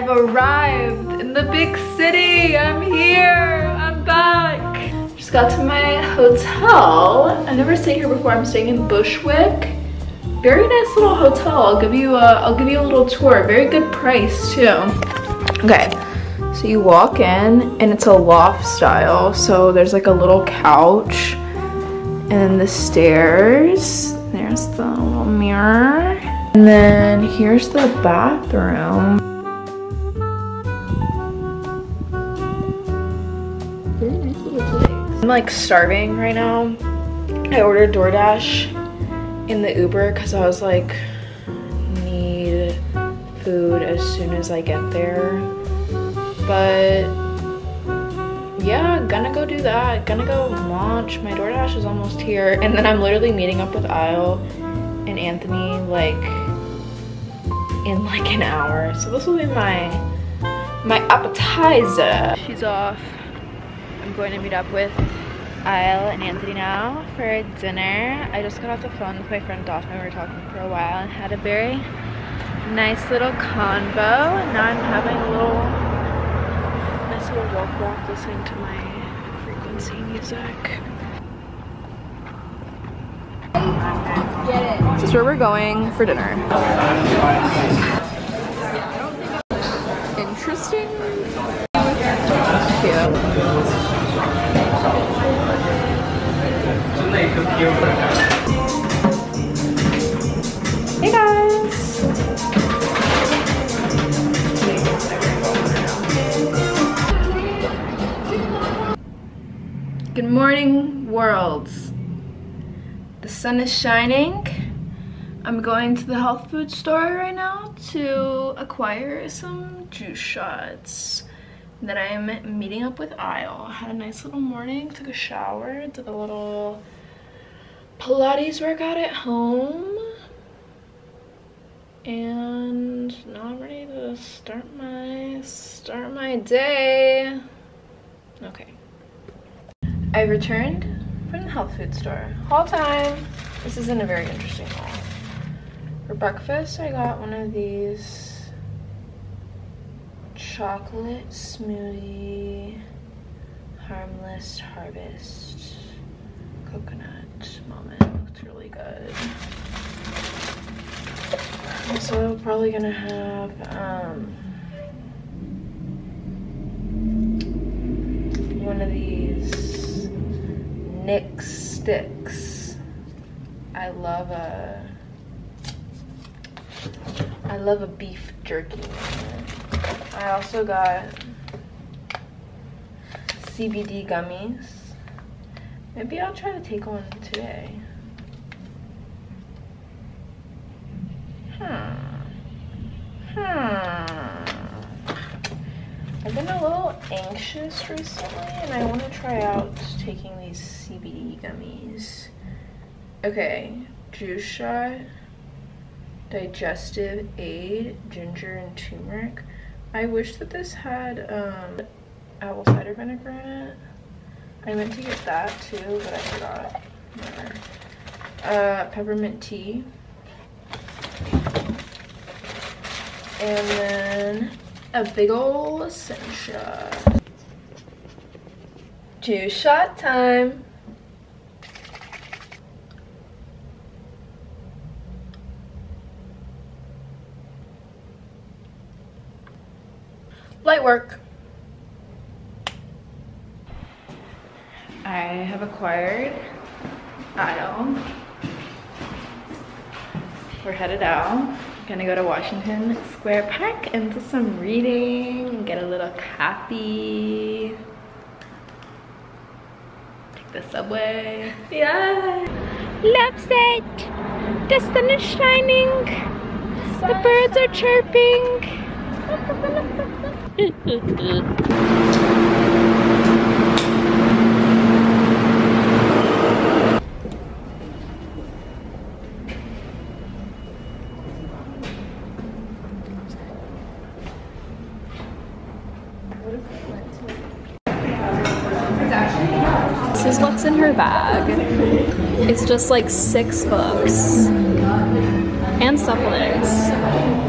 have arrived in the big city. I'm here. I'm back. Just got to my hotel. I've never stayed here before. I'm staying in Bushwick. Very nice little hotel. I'll give you a, I'll give you a little tour. Very good price too. Okay. So you walk in and it's a loft style. So there's like a little couch and then the stairs. There's the little mirror. And then here's the bathroom. I'm like starving right now. I ordered DoorDash in the Uber because I was like, need food as soon as I get there. But yeah, gonna go do that. Gonna go launch. My DoorDash is almost here. And then I'm literally meeting up with Isle and Anthony like in like an hour. So this will be my my appetizer. She's off. I'm going to meet up with Isle and Anthony now for dinner. I just got off the phone with my friend Daphne. We were talking for a while and had a very nice little convo. And now I'm having a little nice little walk walk listening to my frequency music. This is where we're going for dinner. Interesting. Hey guys! Good morning, worlds. The sun is shining. I'm going to the health food store right now to acquire some juice shots. Then I'm meeting up with Isle. Had a nice little morning, took a shower, did a little Pilates workout at home. And now I'm ready to start my start my day. Okay. I returned from the health food store. Haul time. This isn't a very interesting haul. For breakfast, I got one of these chocolate smoothie harmless harvest coconut moment. Looks really good. Also, probably gonna have um, one of these Nick's Sticks. I love a I love a beef jerky. I also got CBD gummies. Maybe I'll try to take one today. Hmm. Hmm. I've been a little anxious recently and I want to try out taking these CBD gummies. Okay, juice shot, digestive aid, ginger and turmeric. I wish that this had um, apple cider vinegar in it. I meant to get that too, but I forgot. Uh, peppermint tea. And then a big ol' Essentia. Juice shot time. Light work. I have acquired Isle. We're headed out. Gonna go to Washington Square Park and do some reading and get a little coffee. Take the subway. Yeah. Loves it. The sun is shining. The birds are chirping. This is what's in her bag. It's just like six books and supplements.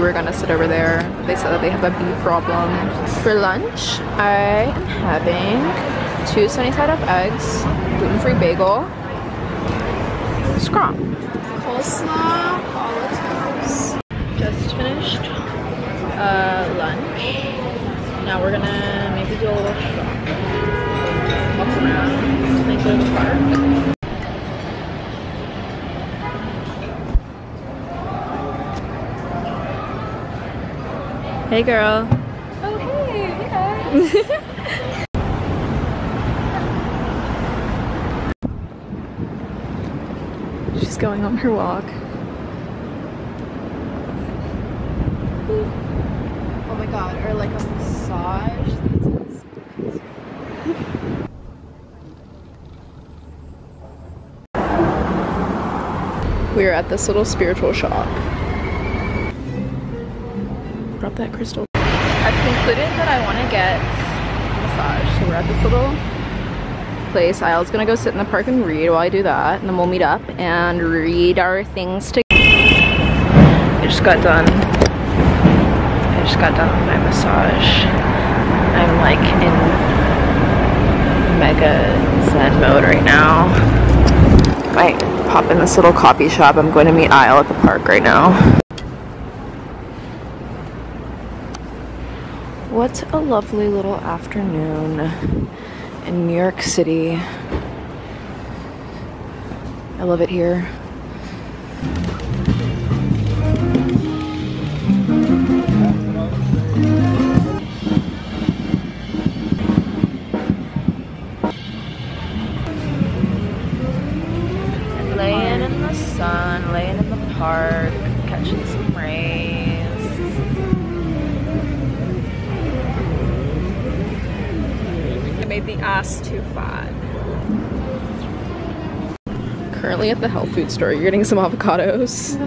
We were gonna sit over there. They said that they have a bee problem. For lunch, I am having two sunny side up eggs, gluten-free bagel, scrum. Coleslaw, olive Just finished uh, lunch. Now we're gonna maybe do a little shop. Walk around, maybe go to the park. Hey girl. Oh, hey, hey guys. She's going on her walk. Oh my god, or like a massage. We're at this little spiritual shop. Drop that crystal. I've concluded that I want to get a massage. So we're at this little place. Isle's gonna go sit in the park and read while I do that. And then we'll meet up and read our things together. I just got done. I just got done with my massage. I'm like in mega zen mode right now. Might pop in this little coffee shop. I'm going to meet Isle at the park right now. What a lovely little afternoon in New York City. I love it here. Laying in the sun, laying in the park, Currently at the health food store, you're getting some avocados.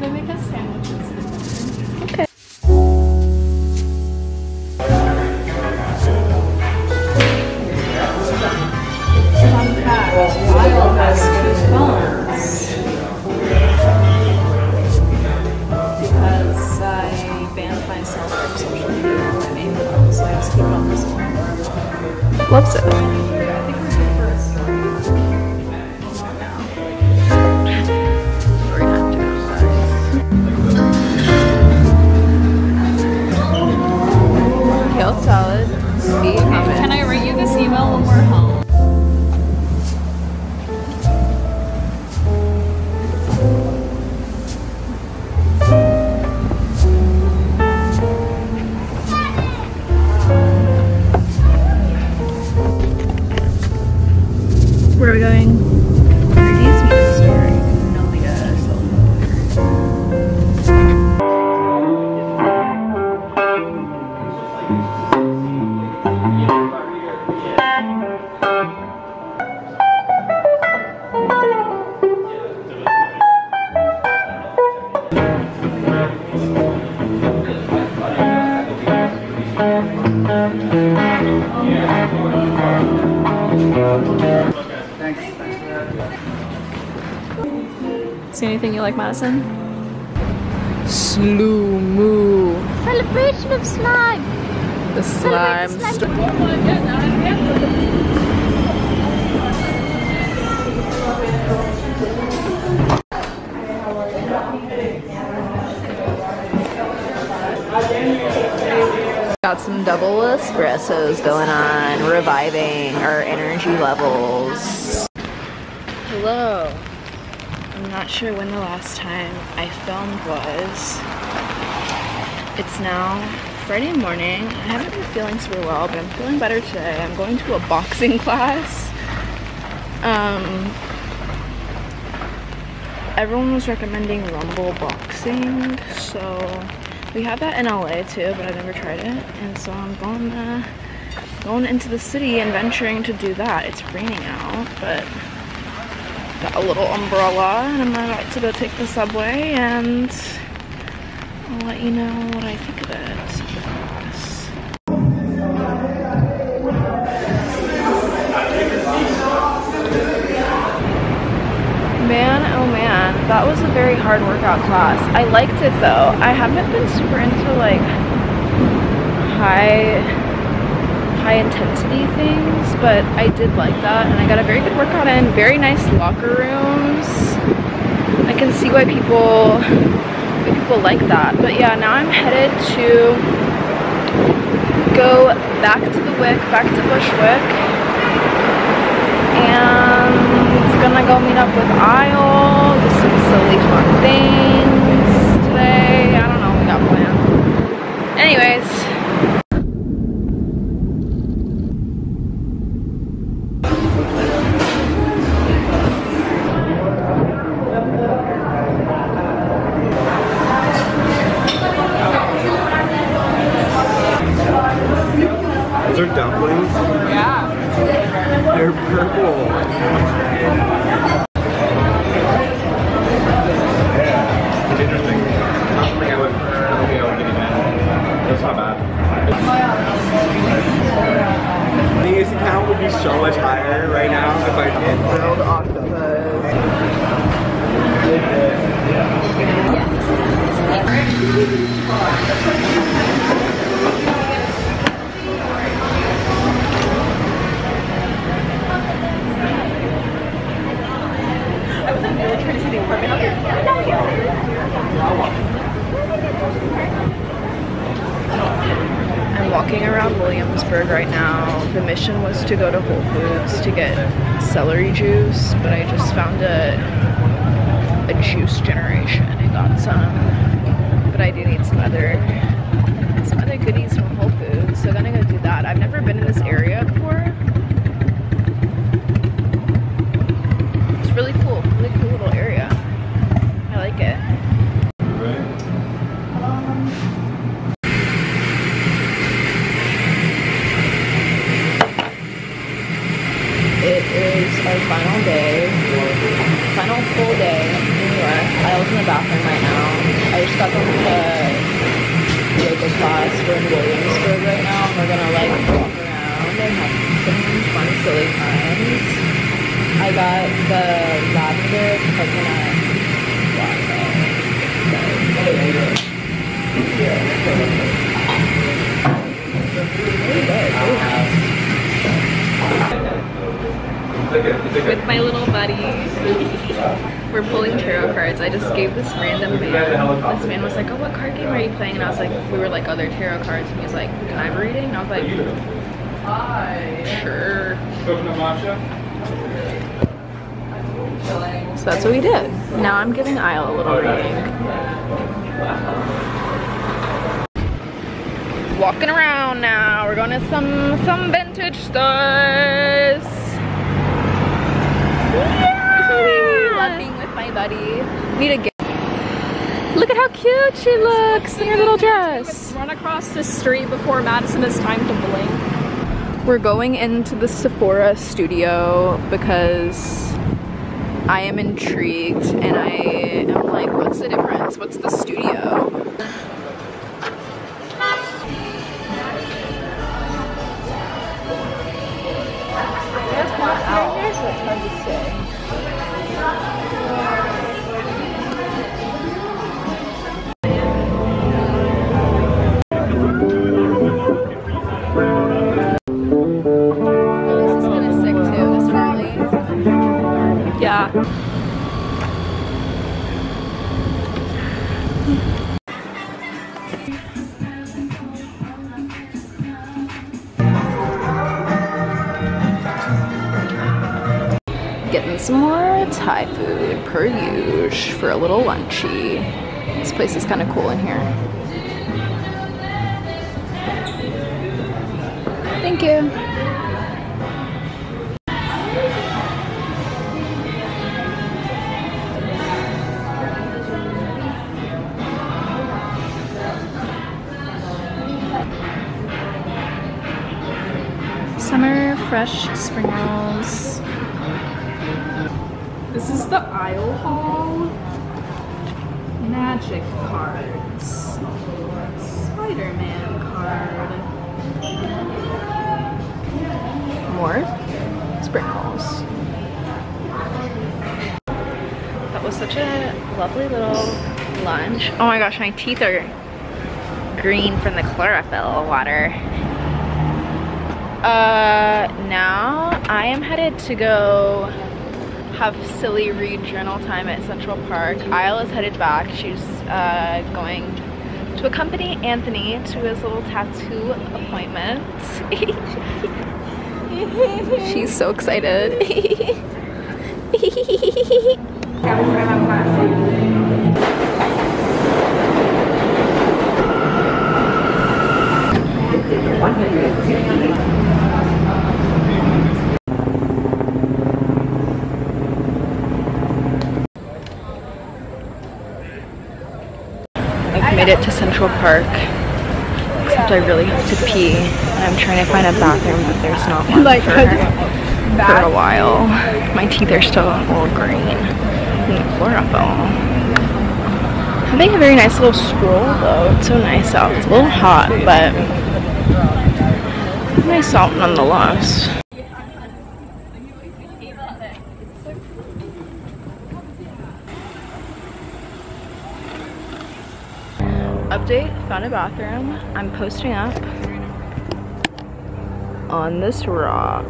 Anything you like, Madison? Slew moo. Celebration of slime. The slime. Oh st- Got some double espressos going on, reviving our energy levels. Hello. I'm not sure when the last time I filmed was. It's now Friday morning. I haven't been feeling super well, but I'm feeling better today. I'm going to a boxing class. Um, everyone was recommending Rumble Boxing, so we have that in LA too, but I've never tried it. And so I'm going uh, going into the city and venturing to do that. It's raining out, but got a little umbrella and I'm about to go take the subway and I'll let you know what I think of it. Man, oh man, that was a very hard workout class. I liked it though. I haven't been super into like high high intensity things, but I did like that and I got a very good workout in. Very nice locker rooms. I can see why people why people like that. But yeah, now I'm headed to go back to the Wick, back to Bushwick. And gonna go meet up with Isle, so much higher right now. If I did walking around Williamsburg right now. The mission was to go to Whole Foods to get celery juice, but I just found a a juice generation and got some. But I do need some other our final day, final full day in New York. I was in the bathroom right now. I just got with the yoga class. We're in Williamsburg right now. We're gonna like walk around and have some fun, silly times. I got the lavender coconut with my little buddy. We're pulling tarot cards. I just gave this random man. This man was like, "Oh, what card game are you playing?" And I was like, "We were like other tarot cards." And he was like, "Can I have a reading?" And I was like, Hi. "Sure." So that's what we did. Now I'm giving Isle a little reading. Walking around now. We're going to some some vintage stores. Yeah! Love being with my buddy. Need a gift. Look at how cute she looks in her little dress. Run across the street before Madison has time to blink. We're going into the Sephora studio because I am intrigued and I am like, what's the difference? What's the studio? Thai food per usual for a little lunchy. This place is kind of cool in here. Thank you. Summer fresh spring rolls. This is the Isle hall. Magic cards. Spider-Man card. More sprinkles. That was such a lovely little lunch. Oh my gosh, my teeth are green from the chlorophyll water. Uh, now I am headed to go have silly read journal time at Central Park. Isle is headed back. She's uh, going to accompany Anthony to his little tattoo appointment. She's so excited. it to Central Park. Except I really have to pee. I'm trying to find a bathroom, but there's not one Like, for, for a while. My teeth are still a little green. And the chlorophyll. Having a very nice little stroll though. It's so nice out. It's a little hot, but nice out nonetheless. Update, found a bathroom. I'm posting up on this rock.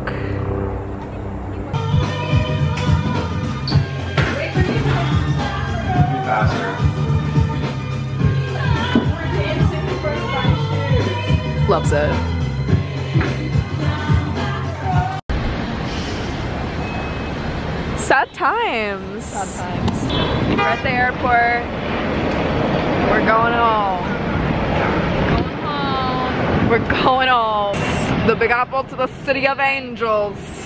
Loves it. Sad times. Sad times. We're at the airport. We're going home. Going home. We're going home. The Big Apple to the City of Angels.